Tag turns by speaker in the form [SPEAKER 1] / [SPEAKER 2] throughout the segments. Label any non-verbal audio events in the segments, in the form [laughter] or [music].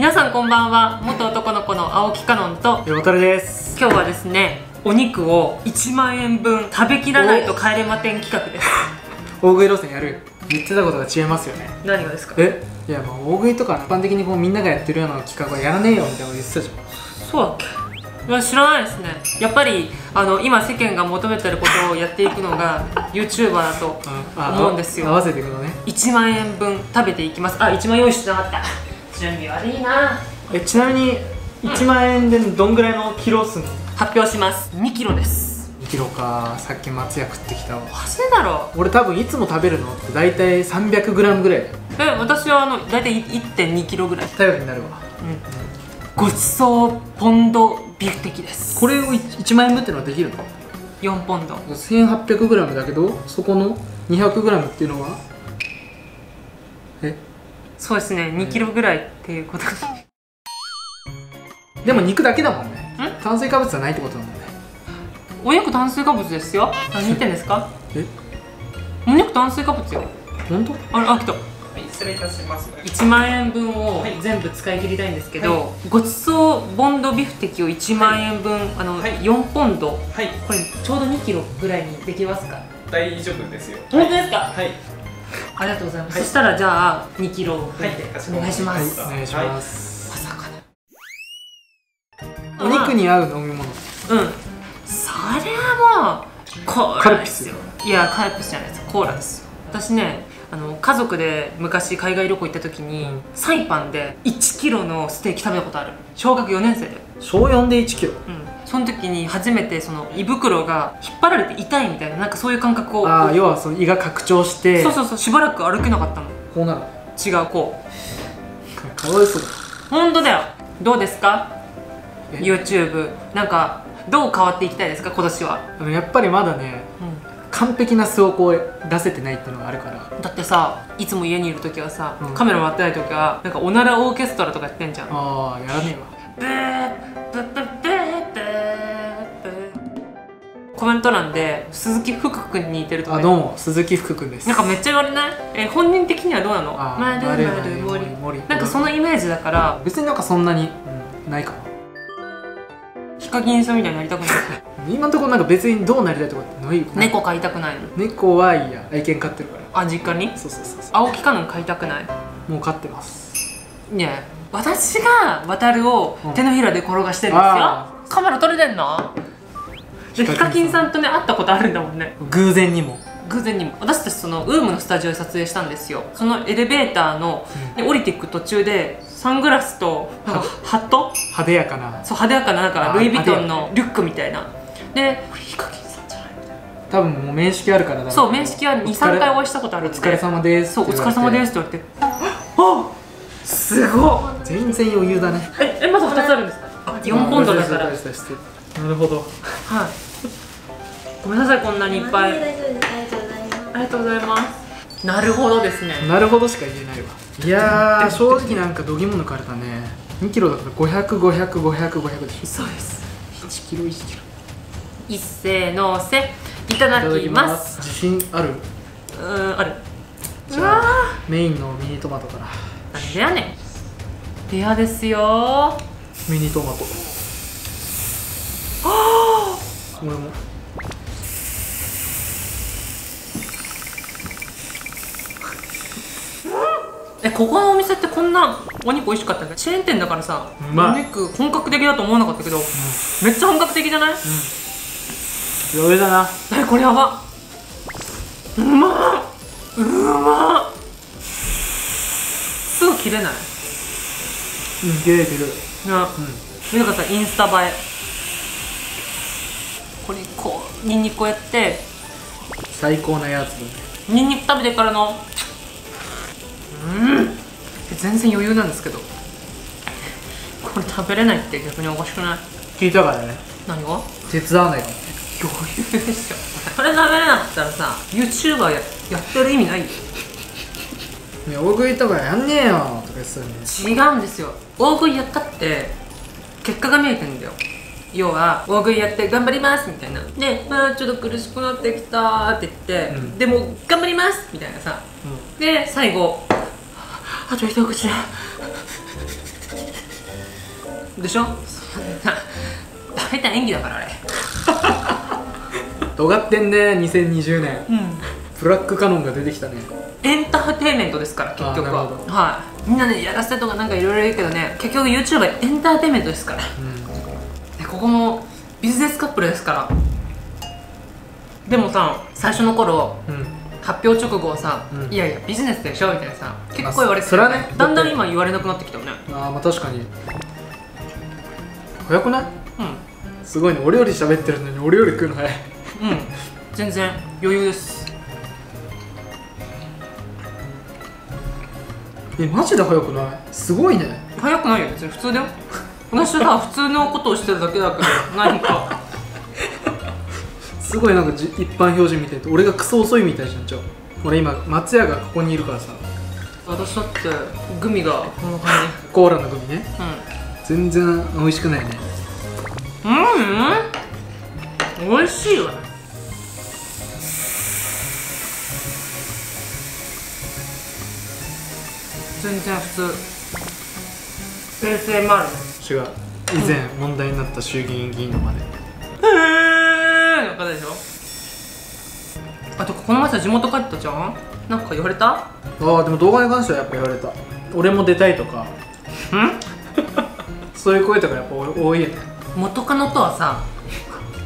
[SPEAKER 1] 皆さんこんばんは。元男の子の青木かのんと。
[SPEAKER 2] よたるです。
[SPEAKER 1] 今日はですねお肉を1万円分食べきらないと帰れま10企画です。[laughs]
[SPEAKER 2] 大食い路線やる。言ってたことが違いますよね。
[SPEAKER 1] 何がですか？
[SPEAKER 2] え？いやまあ大食いとか一般的にこうみんながやってるような企画はやらねえよみたいなこと言ってたじ
[SPEAKER 1] そうだっけ？いや知らないですね。やっぱりあの今世間が求めてることをやっていくのが YouTuber だと
[SPEAKER 2] ゃん。
[SPEAKER 1] 思うんですよ。
[SPEAKER 2] 合わせていくのね。
[SPEAKER 1] 1万円分食べていきます。あ1万用意してなかった準備悪いな。
[SPEAKER 2] えちなみに1万円でどんぐらいのキロ数の？
[SPEAKER 1] 発表します。2キロです。
[SPEAKER 2] 2キロか。さっき松屋食ってきたわ。
[SPEAKER 1] おかしいだろ。
[SPEAKER 2] 俺多分いつも食べるのって大体 300g ぐらい。
[SPEAKER 1] え私はあの大体1 2キロぐらい。
[SPEAKER 2] 頼りになるわ。
[SPEAKER 1] ごちそうポンドビフテキです。
[SPEAKER 2] これを1万円分ってのはできるの
[SPEAKER 1] ？4ポンド。
[SPEAKER 2] 1800g だけどそこの 200g っていうのは？え
[SPEAKER 1] そうですね。2キロぐらいっていうこと。
[SPEAKER 2] でも肉だけだもんね。
[SPEAKER 1] ん？
[SPEAKER 2] 炭水化物はないってことだもんね。
[SPEAKER 1] お肉炭水化物ですよ。何言ってんですか？
[SPEAKER 2] え？
[SPEAKER 1] お肉炭水化物よ。
[SPEAKER 2] 本当？
[SPEAKER 1] あれあ来た。
[SPEAKER 3] はい、失礼いたします。
[SPEAKER 1] 1万円分を全部使い切りたいんですけど、ごちそうボンドビフテキを1万円分、あの、
[SPEAKER 3] はい
[SPEAKER 1] 4ポンド。
[SPEAKER 3] はい、
[SPEAKER 1] これちょうど2キロぐらいにできますか？
[SPEAKER 3] 大丈夫ですよ。
[SPEAKER 1] 本当ですか、
[SPEAKER 3] はい、
[SPEAKER 1] ありがとうございます、
[SPEAKER 3] はい
[SPEAKER 1] そしたらじゃあ2キロお願いします、
[SPEAKER 2] お願いします、お肉に合う飲み物。
[SPEAKER 1] うん。それはもうコーラですよ。いやカルピスじゃないです。コーラですよ。私ねあの家族で昔海外旅行行った時に、
[SPEAKER 2] うん。
[SPEAKER 1] サイパンで1キロのステーキ食べたことある。小学4年生で
[SPEAKER 2] 小4で1キロ。
[SPEAKER 1] うん。その時に初めてその胃袋が引っ張られて痛いみたいななんかそういう感覚を。
[SPEAKER 2] ああ要はその胃が拡張して。
[SPEAKER 1] そうそうそうしばらく歩けなかったの。
[SPEAKER 2] こうなる。
[SPEAKER 1] 違うこう。
[SPEAKER 2] かわいそうだ。
[SPEAKER 1] 本当だよ。どうですか？
[SPEAKER 2] え
[SPEAKER 1] ？YouTube なんかどう変わっていきたいですか？今年は、
[SPEAKER 2] やっぱりまだね完璧な素をこう出せてないっていうのがあるから。
[SPEAKER 1] だってさいつも家にいる時はさ、
[SPEAKER 2] うん。
[SPEAKER 1] カメラ回ってない時はなんかおならオーケストラとかやってんじゃん。
[SPEAKER 2] ああやらねえわ。
[SPEAKER 1] ブーコメント欄で鈴木福君に似てるとか
[SPEAKER 2] あどうも。鈴木福君です。
[SPEAKER 1] なんかめっちゃ言われない？え本人的にはどうなの？
[SPEAKER 2] あ
[SPEAKER 1] まるま
[SPEAKER 2] 丸
[SPEAKER 1] る
[SPEAKER 2] 々
[SPEAKER 1] 森
[SPEAKER 2] 森。
[SPEAKER 1] なんかそのイメージだから
[SPEAKER 2] 別になんかそんなに、うんないかも。
[SPEAKER 1] ヒカキンさんみたいになりたくない？[laughs]
[SPEAKER 2] 今のところなんか別にどうなりたいとかってない
[SPEAKER 1] 猫飼いたくないの？
[SPEAKER 2] 猫はいいや。愛犬飼ってるから。
[SPEAKER 1] あ実家に？
[SPEAKER 2] そうそうそうそ
[SPEAKER 1] 青木かのん飼いたくない？う
[SPEAKER 2] もう飼ってます。
[SPEAKER 1] いや私が渡るを手のひらで転がしてるんですよ、
[SPEAKER 2] あ
[SPEAKER 1] カメラ撮れてんの？でヒカキンさんとね会ったことあるんだもんね。
[SPEAKER 2] 偶然にも。
[SPEAKER 1] 偶然にも。私たちそのウームのスタジオで撮影したんですよ。そのエレベーターの、で降りていく途中でサングラスとなんかハット？
[SPEAKER 2] 派手やかな。
[SPEAKER 1] そう派手やかななんか
[SPEAKER 2] あ
[SPEAKER 1] ルイ・ヴィトン
[SPEAKER 2] 派
[SPEAKER 1] のリュックみたいな。でヒカキンさんじゃない。
[SPEAKER 2] 多分もう面識あるからだ
[SPEAKER 1] そう面識は23回お会いしたことある
[SPEAKER 2] お疲れ様です
[SPEAKER 1] そうお疲れ様ですって言われて。あすごっ。
[SPEAKER 2] 全然余裕だね。
[SPEAKER 1] ええまだ2つあるんですか？あ4ポンドだから。
[SPEAKER 2] なるほど。
[SPEAKER 1] ごめんなさいこんなにいっぱい。
[SPEAKER 4] ありがとうございます。
[SPEAKER 1] ありがとうございます。なるほどですね。
[SPEAKER 2] なるほどしか言えないわ。いやー正直なんか度肝抜かれたね。2キロだから500500500500でしょ。
[SPEAKER 1] そうです。
[SPEAKER 2] 1キロ1キロ。
[SPEAKER 1] 一斉のせ。いただきます。
[SPEAKER 2] 自信ある？
[SPEAKER 1] うーんある。
[SPEAKER 2] じゃあメインのミニトマトから
[SPEAKER 1] ーなんでやね。んレアですよ。
[SPEAKER 2] ミニトマト。俺も。
[SPEAKER 1] えここのお店ってこんなお肉美味しかったっけ？チェーン店だからさお肉本格的だと思わなかったけど、めっちゃ本格的じゃない、
[SPEAKER 2] 余裕だな。
[SPEAKER 1] えこれやば。うまっ。うま切れない。
[SPEAKER 2] うん切れてる。
[SPEAKER 1] な、見てくださいインスタ映え。これこうニンニクをやって。
[SPEAKER 2] 最高なやつだね。
[SPEAKER 1] ニンニク食べてからの。うん。全然余裕なんですけど。これ食べれないって逆におかしくない？
[SPEAKER 2] 聞いたからね。
[SPEAKER 1] 何が？
[SPEAKER 2] 手伝わないかも
[SPEAKER 1] 余裕でしょ。それ食べれなかったらさ YouTuber ややってる意味ないよ
[SPEAKER 2] ね大食いとかやんねえよとか言ってたよね
[SPEAKER 1] 違うんですよ。大食いやったって結果が見えてんだよ。要は大食いやって頑張りますみたいな。でまあちょっと苦しくなってきたーって言って、
[SPEAKER 2] うん。
[SPEAKER 1] でも頑張りますみたいなさ。で最後あと一口でしょ？そんな大体演技だからあれ。
[SPEAKER 2] 尖ってんね2020年。
[SPEAKER 1] うん
[SPEAKER 2] ブラックカノンが出てきたね。
[SPEAKER 1] エンターテインメントですから結局は。はい。みんなねやらせとかなんかいろいろ言うけどね結局 YouTuber エンターテインメントですから。でここもビジネスカップルですから。でもさ最初の頃
[SPEAKER 2] うん、うん、
[SPEAKER 1] 発表直後はさ、
[SPEAKER 2] うん。
[SPEAKER 1] いやいやビジネスでしょみたいなさ結構言われてた
[SPEAKER 2] それはね
[SPEAKER 1] だんだん今言われなくなってきたよね。
[SPEAKER 2] あーまあ確かに。早くない？
[SPEAKER 1] うん。
[SPEAKER 2] すごいね。俺より喋ってるのに俺より食うの早い。
[SPEAKER 1] うん。全然余裕です
[SPEAKER 2] えマジで早くない？すごいね。
[SPEAKER 1] 早くないよ。別に普通だよ。私は [laughs] 普通のことをしてるだけだけど何か。[laughs]
[SPEAKER 2] すごいなんかじ一般標準見てると俺がクソ遅いみたいじゃんじゃあ俺今松屋がここにいるからさ。
[SPEAKER 1] 私だってグミがこんな感
[SPEAKER 2] コーラのグミね。
[SPEAKER 1] じ
[SPEAKER 2] 全然美味しくないね。
[SPEAKER 1] うんうん。美味しいわ全然普通 ASMR
[SPEAKER 2] 違う。以前問題になった衆議院議員のまで
[SPEAKER 1] へーの方でしょ？あとこの前さ地元帰ったじゃん？なんか言われた？
[SPEAKER 2] ああでも動画に関してはやっぱ言われた。俺も出たいとか。
[SPEAKER 1] ん？[laughs]
[SPEAKER 2] そういう声とかやっぱ多いよね。
[SPEAKER 1] 元カノとはさ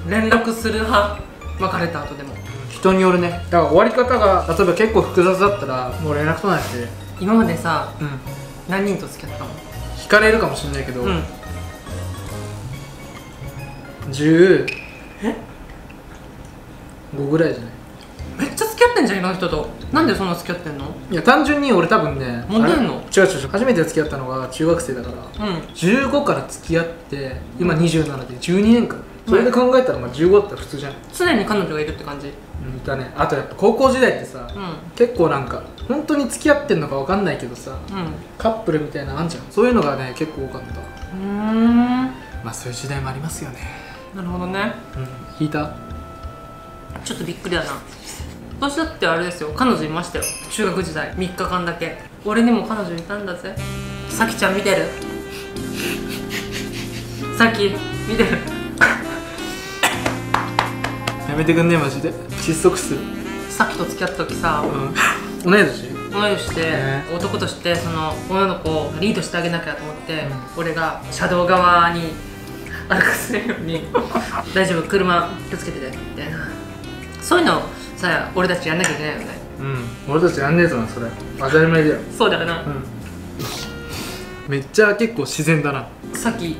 [SPEAKER 1] 連絡する派？別れた後でも。
[SPEAKER 2] 人によるね。だから終わり方が例えば結構複雑だったらもう連絡取らないし
[SPEAKER 1] 今までさ
[SPEAKER 2] うん。
[SPEAKER 1] 何人と付き合ったの？
[SPEAKER 2] 引かれるかもしれないけど、
[SPEAKER 1] うん。
[SPEAKER 2] 15ぐらいじゃない？
[SPEAKER 1] めっちゃ付き合ってんじゃん今の人と。なんでそんな付き合ってんの？
[SPEAKER 2] いや単純に俺多分ね
[SPEAKER 1] モテんの？
[SPEAKER 2] 違う違う初めて付き合ったのが中学生だから
[SPEAKER 1] うん。
[SPEAKER 2] 15から付き合って今27で12年間それで考えたらまあ15だったら普通じゃん、
[SPEAKER 1] 常に彼女がいるって感じ。
[SPEAKER 2] うん、いたね。あとやっぱ高校時代ってさ、
[SPEAKER 1] うん。
[SPEAKER 2] 結構なんか本当に付き合ってんのか分かんないけどさ
[SPEAKER 1] うん。
[SPEAKER 2] カップルみたいなのあんじゃん。そういうのがね結構多かった。
[SPEAKER 1] うーん。
[SPEAKER 2] まあそういう時代もありますよね。
[SPEAKER 1] なるほどね。
[SPEAKER 2] うん。引いた？
[SPEAKER 1] ちょっとびっくりだな。私だってあれですよ。彼女いましたよ。中学時代。3日間だけ。俺にも彼女いたんだぜ。さきちゃん見てる？さき見てる？
[SPEAKER 2] やめてくんねマジで。窒息する
[SPEAKER 1] さきと付き合った時さ
[SPEAKER 2] うん。同い年？
[SPEAKER 1] 同い年で
[SPEAKER 2] ね。
[SPEAKER 1] 男としてその女の子をリードしてあげなきゃと思って、
[SPEAKER 2] うん。
[SPEAKER 1] 俺が車道側に歩かせるように [laughs] 大丈夫車気をつけててみたいな。そういうのさ俺たちやんなきゃいけないよね。
[SPEAKER 2] うん。俺たちやんねえぞなそれ。当たり前だよ。
[SPEAKER 1] そうだよな、
[SPEAKER 2] うん。めっちゃ結構自然だな。
[SPEAKER 1] さっき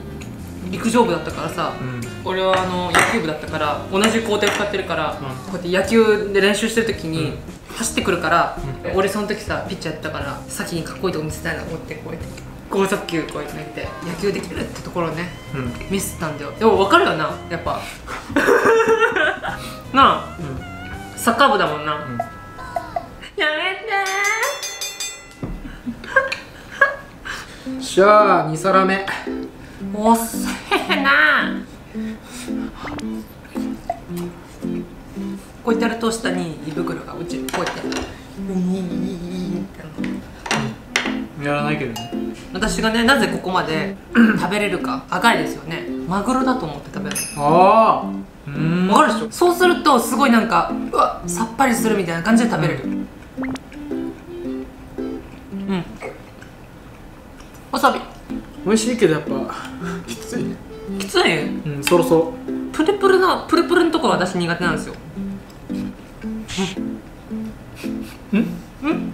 [SPEAKER 1] 陸上部だったからさ、
[SPEAKER 2] うん。
[SPEAKER 1] 俺はあの野球部だったから同じ校庭使ってるから、
[SPEAKER 2] ん。
[SPEAKER 1] こうやって野球で練習してる時に、
[SPEAKER 2] うん。
[SPEAKER 1] 走ってくるから、俺その時さピッチャーやってたから先にかっこいいとこ見せたいなと思ってこうやって剛速球こうやって投げて野球できるってところをね
[SPEAKER 2] うん。
[SPEAKER 1] ミスったんだよ。でも分かるよなやっぱ。[laughs] なあサッカー部だもんな、
[SPEAKER 2] ん。
[SPEAKER 1] やめて
[SPEAKER 2] しゃあ2皿目。
[SPEAKER 1] ーおっせえな。こうやってやると下に胃袋が落ちる。こうやって。
[SPEAKER 2] やらないけどね。
[SPEAKER 1] 私がねなぜここまで食べれるか赤いですよね。マグロだと思って食べる
[SPEAKER 2] ああうん。
[SPEAKER 1] わかるでしょ？そうするとすごいなんかうわさっぱりするみたいな感じで食べれる。うん。わさび。
[SPEAKER 2] 美味しいけどやっぱきついね
[SPEAKER 1] きつい？
[SPEAKER 2] うんそろそろ。
[SPEAKER 1] プルプルなプルプルのところ私苦手なんですよ。うん？うん？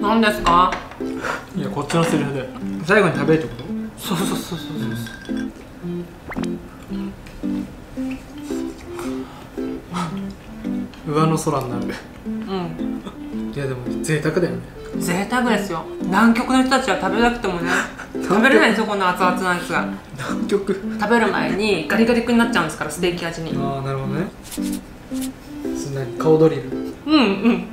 [SPEAKER 1] 何ですか？
[SPEAKER 2] いやこっちのセリフで。最後に食べるってこ
[SPEAKER 1] そうそうそうそうそう。
[SPEAKER 2] と上の空になる。
[SPEAKER 1] うん。
[SPEAKER 2] いやでも贅沢だよね。
[SPEAKER 1] 贅沢ですよ。南極の人たちは食べなくてもね食べれないんですよこんな熱々なやつが。
[SPEAKER 2] 南極。
[SPEAKER 1] 食べる前にガリガリ君になっちゃうんですからステーキ味に。
[SPEAKER 2] ああなるほどね。そんなに顔ドリル。
[SPEAKER 1] うんうん。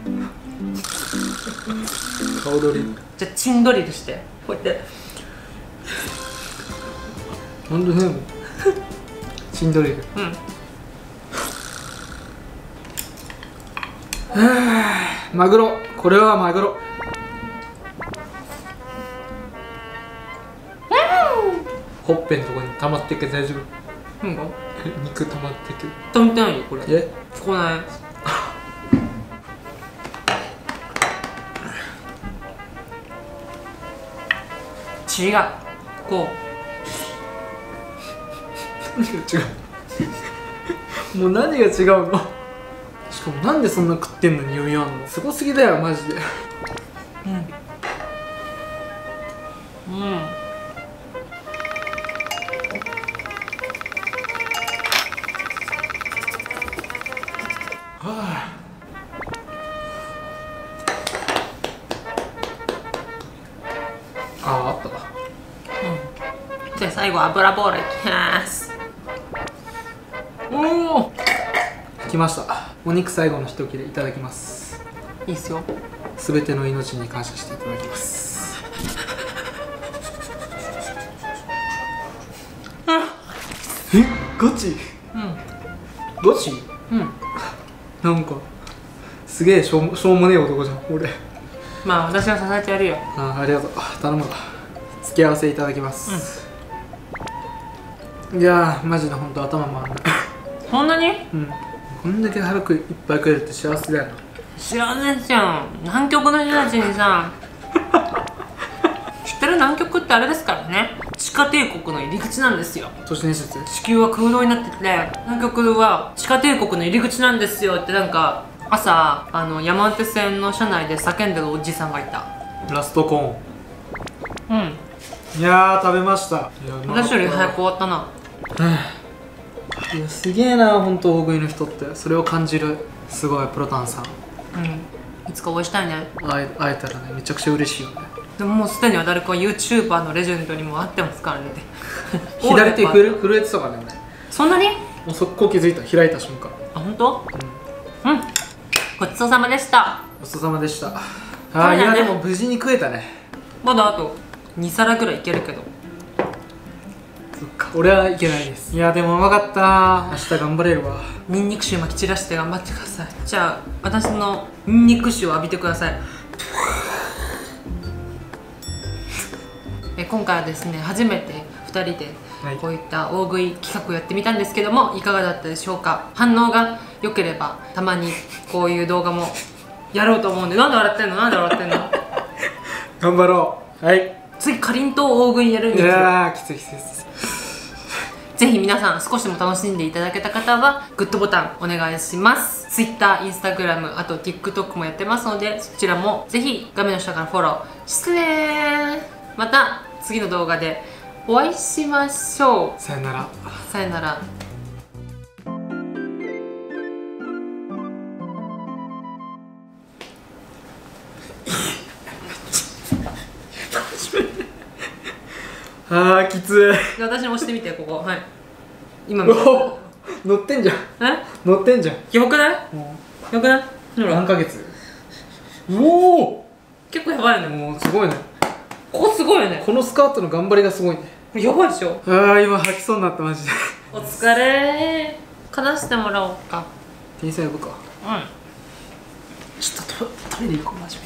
[SPEAKER 2] 顔ドリル。
[SPEAKER 1] じゃあチンドリルして。こうやって。
[SPEAKER 2] ほんとね。チンドリル。
[SPEAKER 1] うん。[sighs]
[SPEAKER 2] マグロ。これはマグロほっぺのとこに溜まってっけど大丈夫？
[SPEAKER 1] なんか？
[SPEAKER 2] 肉溜まってっけど。
[SPEAKER 1] 止めてないよこれ。
[SPEAKER 2] え？
[SPEAKER 1] 聞こえない？血がこ
[SPEAKER 2] 何が違う？もう何が違うの？しかもなんでそんな食ってんの匂いあんの？すごすぎだよマジで。
[SPEAKER 1] ううん。うん最後油ボールいきます。
[SPEAKER 2] おお来ました。お肉最後の一切れいただきます。
[SPEAKER 1] いいっすよ。
[SPEAKER 2] すべての命に感謝していただきます。え？ガチ？
[SPEAKER 1] うん。
[SPEAKER 2] ガチ？
[SPEAKER 1] うん。
[SPEAKER 2] なんかすげえしょうしょうもねえ男じゃん俺。
[SPEAKER 1] まあ私が支えてやるよ。
[SPEAKER 2] あありがとう。頼むわ。付き合わせいただきます、いやーマジで本当頭回んない。
[SPEAKER 1] そんなに？
[SPEAKER 2] うん。こんだけ腹くいっぱい食えるって幸せだよな。
[SPEAKER 1] 幸せじゃん南極の人たちにさ [laughs] 知ってる南極ってあれですからね。地下帝国の入り口なんですよ。
[SPEAKER 2] 都市伝説？
[SPEAKER 1] 地球は空洞になってて南極は地下帝国の入り口なんですよってなんか朝あの山手線の車内で叫んでるおじさんがいた。
[SPEAKER 2] ラストコ
[SPEAKER 1] うん。
[SPEAKER 2] ーンいやー食べました。
[SPEAKER 1] 私より早く終わったない
[SPEAKER 2] やすげえな本当大食いの人って。それを感じる。すごいプロタンさん
[SPEAKER 1] うん。いつかお会いしたいね。
[SPEAKER 2] 会え会えたらねめちゃくちゃ嬉しいよね。
[SPEAKER 1] でももうすでに私は YouTuber のレジェンドにも会ってますからね。[laughs]
[SPEAKER 2] 左手震え震えてたからね
[SPEAKER 1] そんなに？
[SPEAKER 2] 俺もう速攻気づいた。開いた瞬間。
[SPEAKER 1] あ本当？うん。ごちそうさまでした。
[SPEAKER 2] ごちそうさまでした。あ
[SPEAKER 1] ね。
[SPEAKER 2] ーいやでも無事に食えたね。
[SPEAKER 1] まだあと2皿ぐらいいけるけど
[SPEAKER 2] そっか。俺はいけないです。いやでもうまかった。な明日頑張れるわ。
[SPEAKER 1] ニンニク臭まき散らして頑張ってください。じゃあ私のニンニク臭を浴びてください。え今回はですね初めて2人で
[SPEAKER 2] はい。
[SPEAKER 1] こういった大食い企画をやってみたんですけどもいかがだったでしょうか？反応が良ければたまにこういう動画もやろうと思うんで。なんで笑ってんの？なんで笑ってんの？[laughs]
[SPEAKER 2] 頑張ろう。はい
[SPEAKER 1] 次かりんとう大食いやるん
[SPEAKER 2] い
[SPEAKER 1] ですよ。
[SPEAKER 2] やーきついきついきつい
[SPEAKER 1] ぜひ皆さん少しでも楽しんでいただけた方はグッドボタンお願いします。Twitter、Instagram、あと TikTok もやってますのでそちらもぜひ画面の下からフォロー。失礼また次の動画でお会いしましょ
[SPEAKER 2] さよなら。
[SPEAKER 1] うさよなら
[SPEAKER 2] あーきつい。
[SPEAKER 1] で私も押してみてここ。はい。今
[SPEAKER 2] うお乗ってんじゃん。
[SPEAKER 1] え？
[SPEAKER 2] 乗ってんじゃん。
[SPEAKER 1] よくない？
[SPEAKER 2] も
[SPEAKER 1] よくない？ほ
[SPEAKER 2] う
[SPEAKER 1] ら。
[SPEAKER 2] 何ヶ月？おお
[SPEAKER 1] 結構やばいよね。
[SPEAKER 2] もうすごいね。
[SPEAKER 1] ここすごいよね。
[SPEAKER 2] このスカートの頑張りがすごいね。
[SPEAKER 1] やばいでしょ？
[SPEAKER 2] あー今吐きそうになったマジで。
[SPEAKER 1] お疲れかなしてもらおうか。
[SPEAKER 2] 店員さん呼ぶか。
[SPEAKER 1] うん。
[SPEAKER 2] ちょっとトトイレ行こうマジで